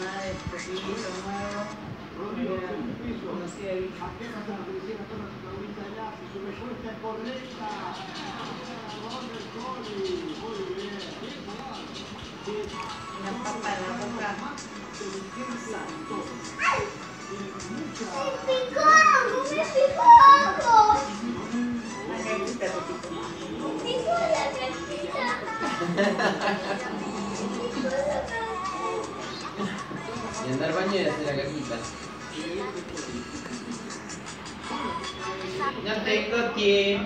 nada de poquito nuevo. Mira, conocía el una papa en la boca. ¡Me picó! ¡Me picó! La cajita, Pepito. ¡Me picó la cajita! Y andar y hacer la cajita. No tengo tiempo.